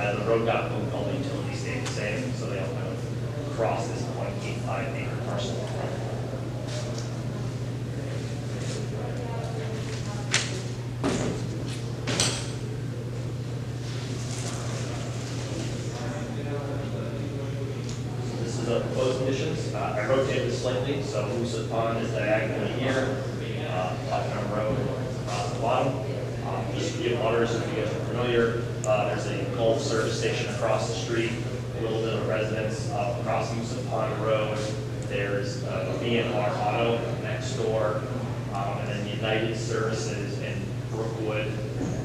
um, the road got moved, all the utilities stayed the same, so they all kind of cross this 0.85 acre parcel. This is the proposed conditions. Uh, I rotated this slightly, so Moosup Pond is diagonally here, uh, Putnam Road across the bottom. Um, Just to give waters, if you guys are familiar, uh, there's a Gulf service station across the street, a little bit of residence uh, across Moosup Pond Road. There's uh, Auto next door, um, and then United Services in Brookwood,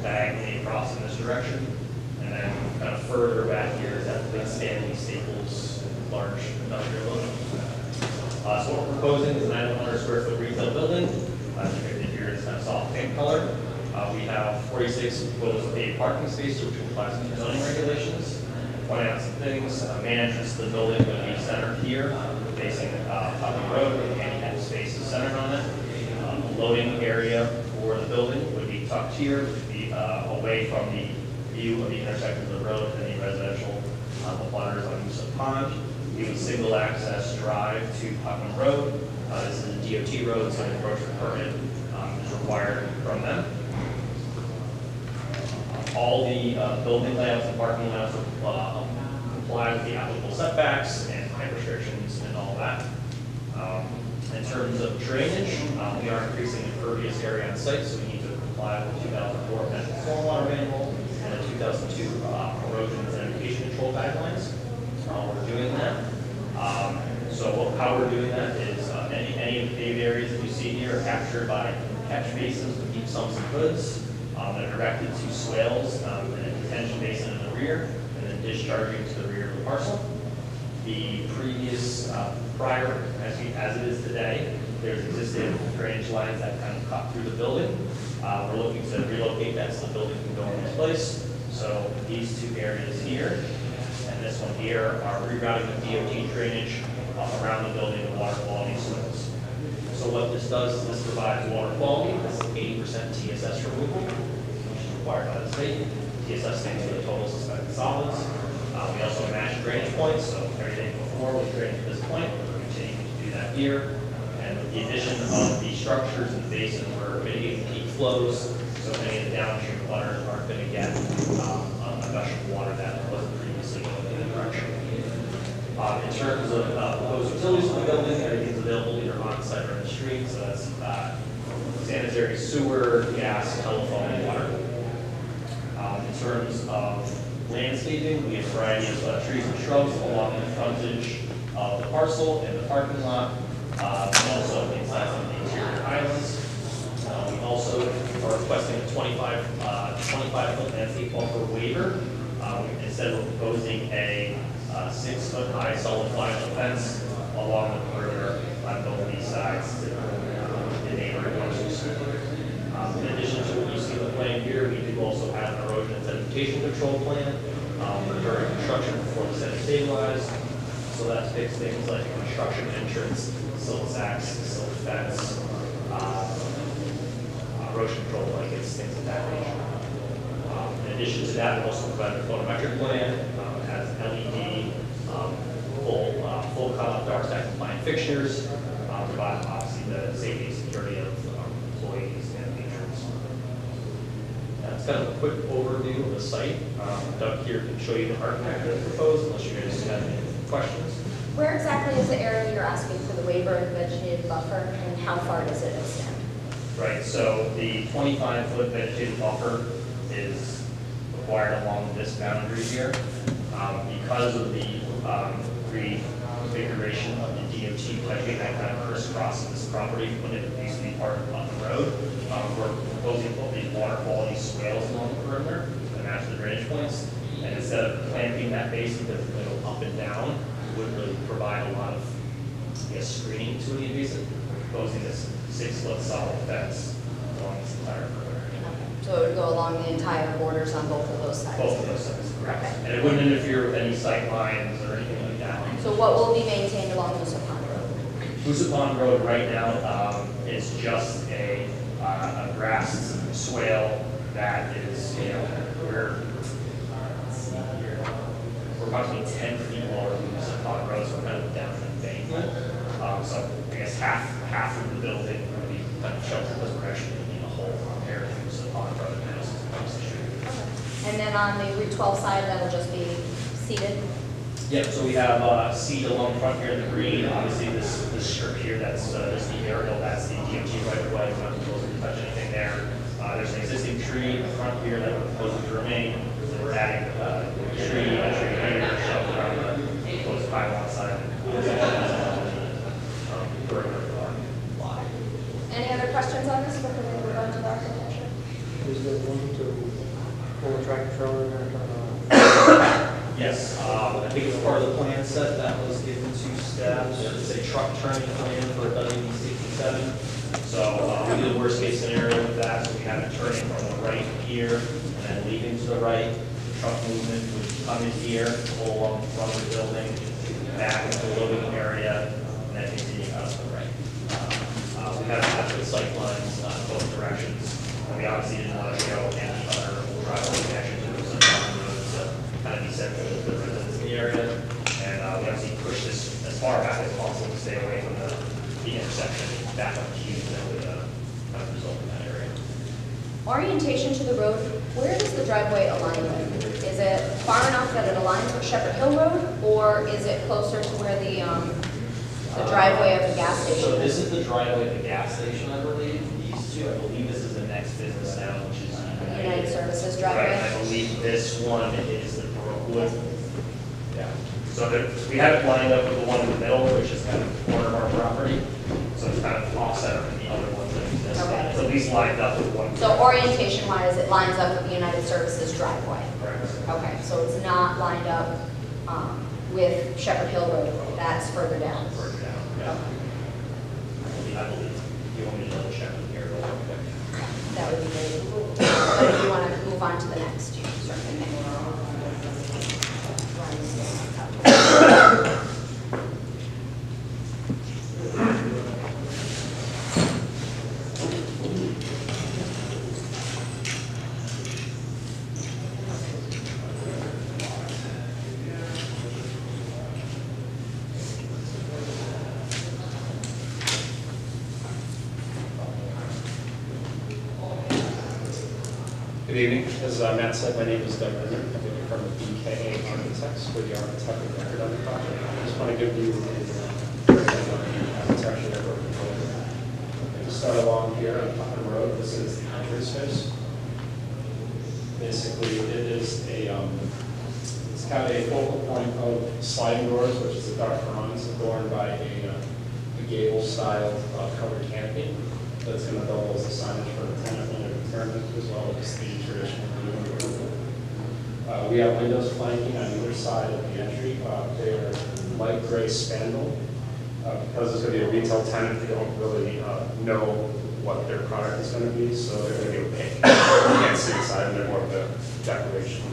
diagonally across in this direction. And then kind of further back here is that big Stanley Staples large industrial building. Uh, so what we're proposing is a 900 square foot retail building. As depicted here, it's kind of soft paint color. Uh, we have 46 equivalent paid parking spaces, which complies with zoning regulations. Pointing out some things, uh, to the building would be centered here, facing uh, Road, with handicap spaces centered on it. Um, the Loading area for the building would be tucked here, would be uh, away from the view of the intersection of the road and the residential uh, butters on Moosup Pond. We single access drive to Putnam Road. Uh, This is a DOT road, so an encroachment permit um, is required from them. All the uh, building layouts and parking layouts uh, comply with the applicable setbacks and height restrictions and all that. Um, In terms of drainage, uh, we are increasing the impervious area on site, so we need to comply with 2004 National Stormwater Manual and the 2002 uh, Erosion and Sedimentation Control Guidelines. Uh, We're doing that. Um, So how we're doing that is uh, any any of the paved areas that you see here are captured by catch basins with deep sumps and hoods. Um, They're directed to swales um, and a detention basin in the rear, and then discharging to the rear of the parcel. The previous, uh, prior, as we- as it is today, there's existing drainage lines that kind of cut through the building. Uh, We're looking to relocate that so the building can go in its place. So these two areas here and this one here are rerouting the DOT drainage uh, around the building and water quality soils. So what this does is this provides water quality, this is eighty percent TSS removal, which is required by the state. TSS stands for the total suspended solids. Uh, we also match drainage points, so everything before was drained to this point, we're continuing to do that here. And with the addition of the structures in the basin, we're mitigating peak flows, so any of the downstream waters aren't gonna get, um, a gush of water that wasn't previously going in the direction. Um, in terms of, uh, utilities for the building, available either on-site or in the street, so that's, uh, sanitary sewer, gas, telephone, and water. Um, in terms of landscaping, we have a variety of uh, trees and shrubs along the frontage of the parcel and the parking lot, uh, and also inside some of the interior islands. Uh, we also are requesting a twenty-five, uh, twenty-five foot landscape buffer waiver. Uh, instead of proposing a, uh, six-foot high solid vinyl fence along the perimeter on both these sides to, uh, the neighboring parcels. Um, In addition to what you see on the plan here, we do also have an erosion and sedimentation control plan um, during construction before the site stabilized. So that depicts things like construction entrance, silt sacks, silt fence, uh, erosion control blankets, things of that nature. Um, In addition to that, we also provide a photometric plan, um, has LED, um, full, uh, cut-off dark stack compliant fixtures, uh, provide obviously the safety and security of our employees and patrons. That's kind of a quick overview of the site. Um, Doug here can show you the architecture that's proposed, unless you guys have any questions. Where exactly is the area you're asking for the waiver and vegetated buffer, and how far does it extend? Right, so the 25-foot vegetated buffer is required along this boundary here. Um, Because of the um, reconfiguration of the DOT piping that kind of crisscrosses this property when it used to be part of the road, um, we're proposing to these water quality swales along the perimeter to match the drainage points. And instead of planting that basin because to go up and down, it wouldn't really provide a lot of I guess, screening to the invasive, we're proposing this six-foot solid fence along this entire perimeter. So it would go along the entire borders on both of those sides? Both of those sides, correct. Okay. And it wouldn't interfere with any sight lines or anything. So what will be maintained along Pond Road? Pond Road right now um, is just a, uh, a grass swale that is, you know, we're, we're approximately ten feet lower than Pond Road, so we're kind of down an embankment. Um, So I guess half, half of the building would be kind of sheltered because we're actually in a hole compared to Pond Road and it's across the street. And then on the Route 12 side, that'll just be seated? Yep, so we have uh, seed along the front here in the green, obviously this, this strip here, that's, uh, this the aerial, that's the DOT right of way, we're not proposing to touch anything there. Uh, There's an existing tree in the front here that we're proposing to remain, so we're adding uh, a tree, a tree here, shelter around the proposed pylon side. perimeter of our lot. Any other questions on this before we move on to the architecture? Is there room to pull a tractor trailer in there and turn around? Yes, um, I think it's part of the plan set that was given to staff, it's a truck turning plan for WB sixty-seven. So, uh, we a worst case scenario with that, so we have it turning from the right here and then leaving to the right. Truck movement would come in here, pull along the front of the building, back into the living area, and then continue out to the right. Uh, uh, we have adequate sight lines, uh, both directions, and we obviously didn't want to show any other driveway connection to those roads, so kind of be sensitive to the residents in the area. And uh, we obviously push this as far back as possible to stay away from the, the intersection, back up Hughes that would uh, kind of result in that area. Orientation to the road, where does the driveway align with? Is it far enough that it aligns with Shepherd Hill Road, or is it closer to where the, um, the driveway of the gas station? So this is? the driveway of the gas station, I believe. These two, I believe this is the next business now, which is. United Services Right. I believe this one is the Brookwood. Yeah. So there, we have it lined up with the one in the middle, which is kind of the corner of our property. So it's kind of offset from the other ones that exist. Okay. So we least lined up with one. So orientation-wise, it lines up with the United Services driveway. Correct. Okay, so it's not lined up um, with Shepherd Hill Road, that's further down. Further down, yeah. Okay. I believe, you want me to double check here real quick? That would be great. But if you want to move on to the next, you certainly may. Good evening. As uh, Matt said, my name is Doug Brennan. I'm the firm of BKA Architects. We're the architect of record on the project. I just want to give you the architecture that we're proposing. To start along here on Putnam Road, this is the entrance space. Basically, it is a, um, it's kind of a focal point of sliding doors, which is a dark bronze adorned by a uh, a gable-style uh, covered canopy that's going to double as a signage for the tenant as well as the traditional blue. Uh, We have windows flanking on either side of the entry. Uh, They're light gray spandrel. Uh, Because it's going to be a retail tenant, they don't really uh, know what their product is going to be, so they're going to be opaque. You can't see inside, and they're more of a decoration.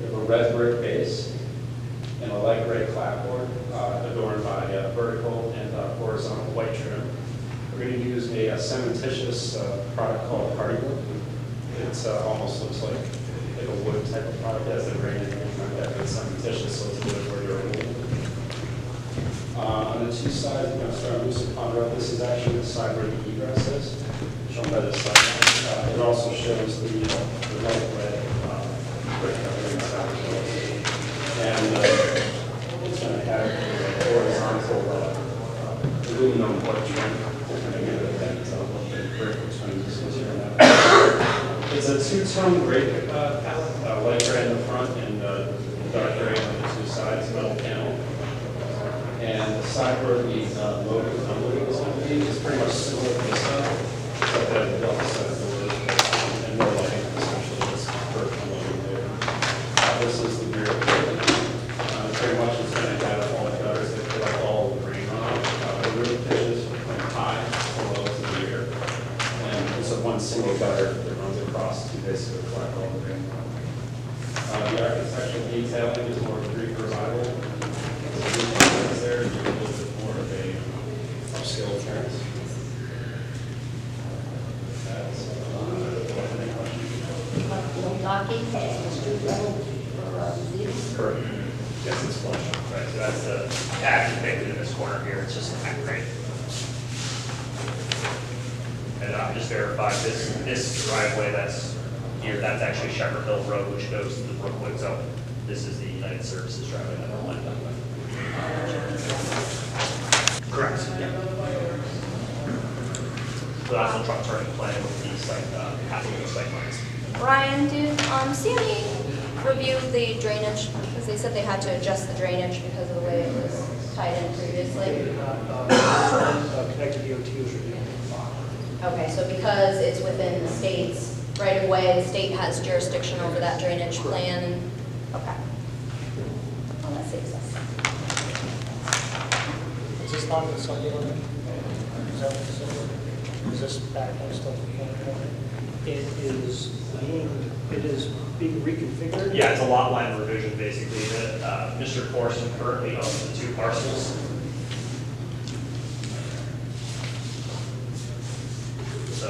We have a red brick base and a light gray clapboard uh, adorned by uh, vertical and horizontal white trim. We're going to use a uh, cementitious uh, product called Hardywood. It uh, almost looks like, like a wood type of product, it has the grain and everything like that, it's cementitious, so it's a little more durable. Uh, On the two sides, we're going to start on Moosup Pond Road. This is actually the side where the egress is, shown by the sign. Uh, It also shows the the red uh, brick covering side. And uh, it's going to have a horizontal uh, aluminum wood trim to kind of give it that uh, brick between this and here and that. It's a two-tone uh, uh, light gray in the front and uh, dark gray on the two sides, metal panel. And the side where the uh, and unloading is going to be is pretty much similar to this side, except that the double set of doors um, and more lighting essentially is for unloading there. Uh, This is the rear of the. Uh, Pretty much it's going to have all the gutters that collect all the rain runoff. Uh, The roof pitches from high below to the rear. And it's a one single gutter that runs across to basically collect all the rain runoff. Uh, The architectural detailing is more Greek revival. Is there a little bit more of a upscale appearance? That's, any questions? Correct. Yes, it's flush. Right, so that's the act depicted in this corner here, it's just a back grade. And uh, just verify, this, this driveway that's here, that's actually Shepherd Hill Road, which goes to the Brookwood zone. This is the United Services driveway that we're lined up with. Correct, yeah. So that's the truck turning plan with the site, uh, applicable site plans. Ryan, did um, CME review the drainage? Because they said they had to adjust the drainage because of the way it was tied in previously. Uh, ConnDOT was reviewing. Okay, so because it's within the state's right of way, the state has jurisdiction over that drainage plan? Okay. Well, that saves us. Is this not the subdivision? Is that what this is? Is this back next to the county? It is being, it is being reconfigured? Yeah, it's a lot line revision, basically, that uh, Mr. Corson currently owns the two parcels.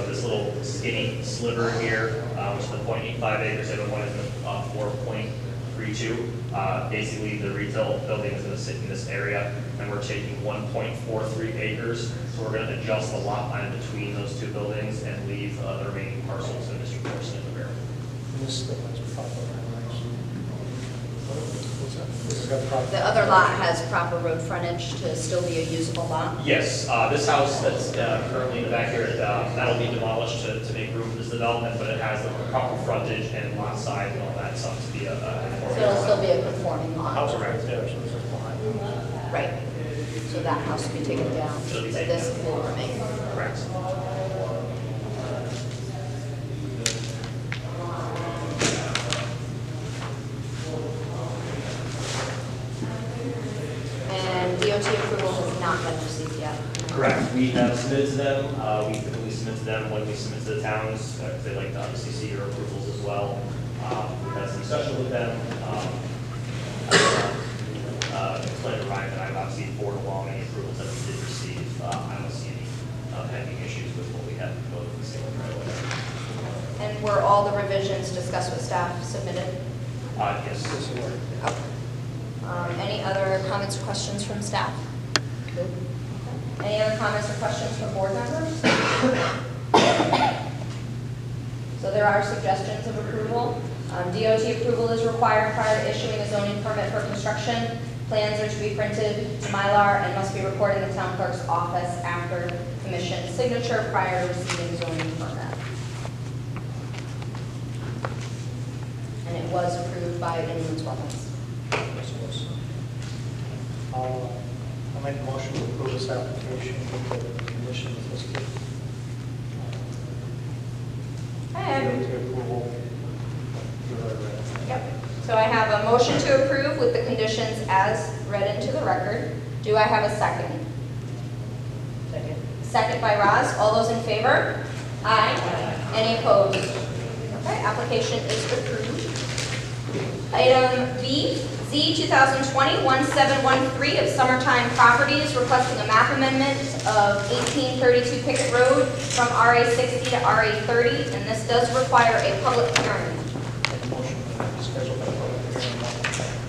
So this little skinny sliver here, uh, which is the .85 acres, the other the uh, 4.32. Uh, Basically, the retail building is going to sit in this area, and we're taking 1.43 acres. So we're going to adjust the lot line between those two buildings and leave the remaining parcels Mr. Corson in the rear. This is the proper What's that? This has got proper. The other lot has proper road frontage to still be a usable lot? Yes, uh, this house that's uh, currently in the back here, uh, that'll be demolished to, to make room for this development, but it has the proper frontage and lot size and all that stuff to be a, a So conforming it'll lot. still be a conforming lot? House right there, so this is behind. Right. So that house will be taken down, Should be but taken this will remain? Correct. Correct, we have submitted to them, uh, we typically submit to them when we submit to the towns, because they like to obviously see your approvals as well. Um, We've had some discussion with them. um, uh, Explained to Ryan that I've obviously forwarded along any approvals that we did receive. Uh, I don't see any uh, pending issues with what we have to go with the state right away. And were all the revisions discussed with staff submitted? Uh, Yes. Um, Any other comments or questions from staff? Any other comments or questions from board members? So there are suggestions of approval. Um, DOT approval is required prior to issuing a zoning permit for construction. Plans are to be printed to Mylar and must be recorded in the town clerk's office after commission signature prior to receiving zoning permit. And it was approved by inland wetlands. I'll, I'll make a motion to approve this application with the conditions listed. Okay, DOT approval. You're right. Yep. So I have a motion to approve with the conditions as read into the record. Do I have a second? Second. Second by Roz. All those in favor? Aye. Any opposed? Okay, application is approved. Item B, Z 2020-1713 of Summertime Properties requesting a map amendment of 1832 Pickett Road from RA 60 to RA 30, and this does require a public hearing. Motion to schedule that public hearing.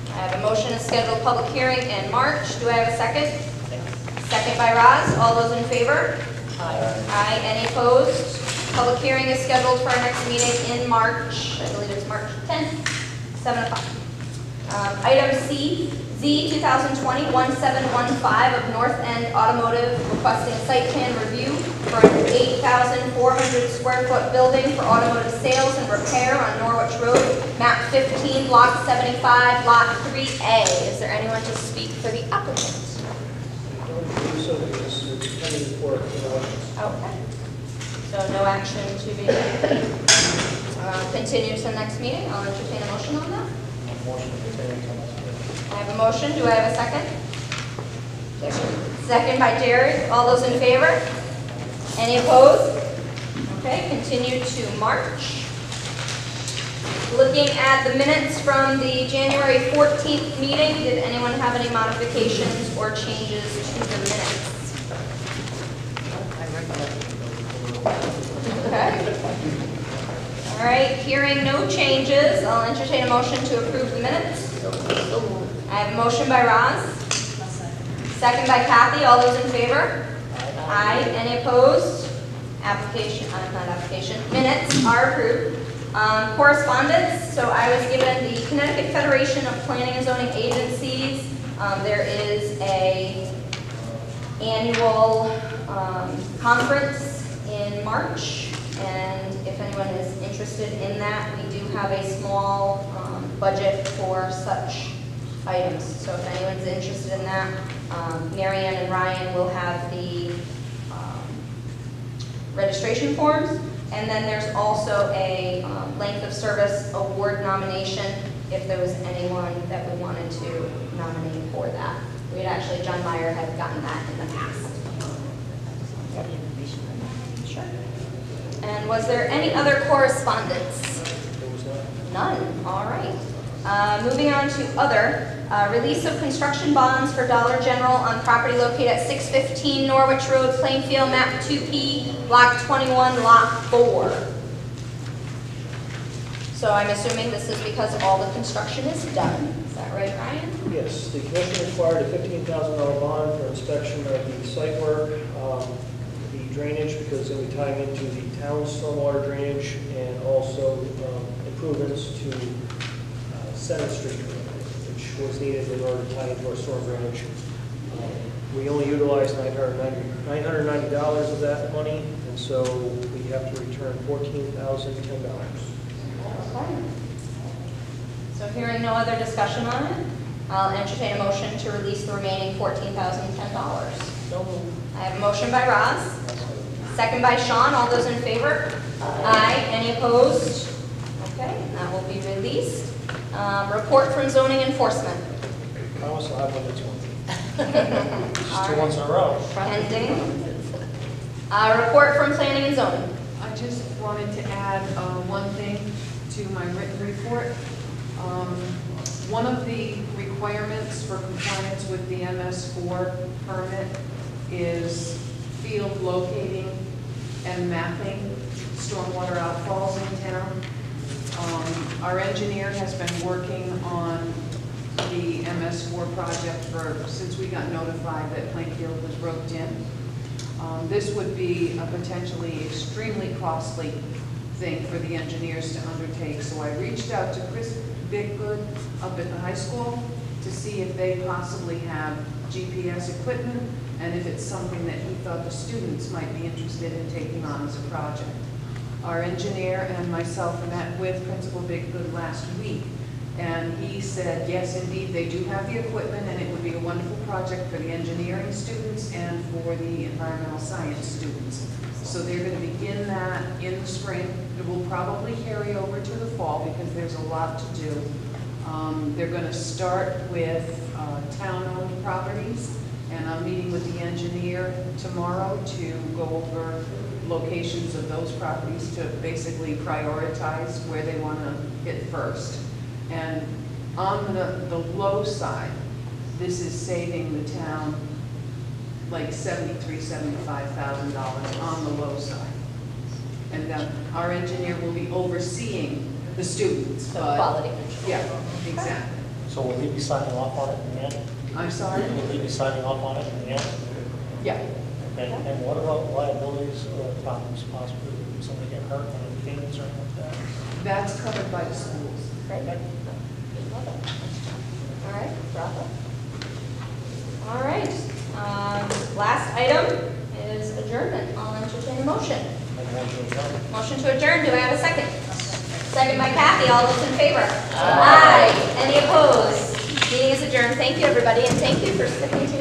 I have a motion to schedule a public hearing in March. Do I have a second? Second by Roz. All those in favor? Aye. Aye. Any opposed? Public hearing is scheduled for our next meeting in March. I believe it's March 10th, 7 o'clock. Um, Item C, Z 2020-1715 of North End Automotive requesting site plan review for an 8,400 square foot building for automotive sales and repair on Norwich Road, map 15, lot 75, lot 3A. Is there anyone to speak for the applicant? Okay. So no action to be uh, continued to the next meeting. I'll entertain a motion on that. A motion to continue to next meeting. I have a motion. Do I have a second? Second by Jared. All those in favor? Any opposed? Okay, continue to March. Looking at the minutes from the January 14th meeting, did anyone have any modifications or changes to the minutes? Okay. All right, hearing no changes, I'll entertain a motion to approve the minutes. I have a motion by Roz. Second by Kathy, all those in favor? Aye. Any opposed? Application, uh, not application, minutes are approved. Um, Correspondence, so I was given the Connecticut Federation of Planning and Zoning Agencies. Um, There is a annual um, conference in March, and if anyone is interested in that, we do have a small um, budget for such items. So if anyone's interested in that, um, Mary Ann and Ryan will have the um, registration forms, and then there's also a um, length of service award nomination if there was anyone that we wanted to nominate for that. We had actually, John Meyer had gotten that in the past. Sure. And was there any other correspondence? None, all right. Uh, Moving on to other, uh, release of construction bonds for Dollar General on property located at 615 Norwich Road, Plainfield, map 2P, block 21, lot 4. So I'm assuming this is because all the construction is done. Is that right, Ryan? Yes, the commission required a fifteen thousand dollar bond for inspection of the site work, um, drainage, because they'll be tying into the town's stormwater drainage, and also um, improvements to uh, Street, which was needed in order to tie into our storm drainage. Um, We only utilized $990, of that money, and so we have to return fourteen thousand ten dollars. Okay. So hearing no other discussion on it, I'll entertain a motion to release the remaining $14,010. I have a motion by Roz, second by Sean. All those in favor? Aye. Any opposed? Okay, and that will be released. Um, Report from zoning enforcement. I also have one that's one. All Just two ones in a row. Pending. Uh, Report from planning and zoning. I just wanted to add uh, one thing to my written report. Um, One of the requirements for compliance with the MS4 permit is field locating and mapping stormwater outfalls in town. Um, Our engineer has been working on the MS4 project for, since we got notified that Plainfield was roped in. Um, This would be a potentially extremely costly thing for the engineers to undertake. So I reached out to Chris Biggood up at the high school to see if they possibly have GPS equipment and if it's something that he thought the students might be interested in taking on as a project. Our engineer and myself met with Principal Bigfoot last week, and he said, yes, indeed, they do have the equipment, and it would be a wonderful project for the engineering students and for the environmental science students. So they're going to begin that in the spring. It will probably carry over to the fall because there's a lot to do. Um, They're going to start with uh, town-owned properties, and I'm meeting with the engineer tomorrow to go over locations of those properties to basically prioritize where they want to hit first. And on the, the low side, this is saving the town like seventy-three, seventy-five thousand dollars on the low side. And then our engineer will be overseeing the students, So but. quality control. Yeah, exactly. So will he be signing off on it in the end? I'm sorry? Will he be signing off on it in the end? Yeah. And, and what about liabilities or problems possibly, if somebody get hurt on the things or anything like that? That's covered by the schools. Great. All right, Rafa. All right, um, last item is adjournment. I'll entertain a motion. To adjourn? Motion to adjourn, do I have a second? Second by Kathy, all those in favor? Aye. Any opposed? Meeting is adjourned. Thank you, everybody, and thank you for sticking to.